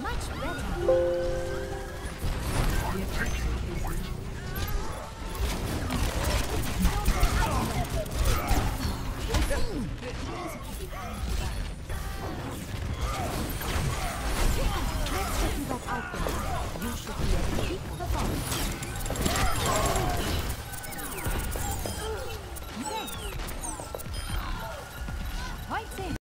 Much better. I'm taking point. Oh,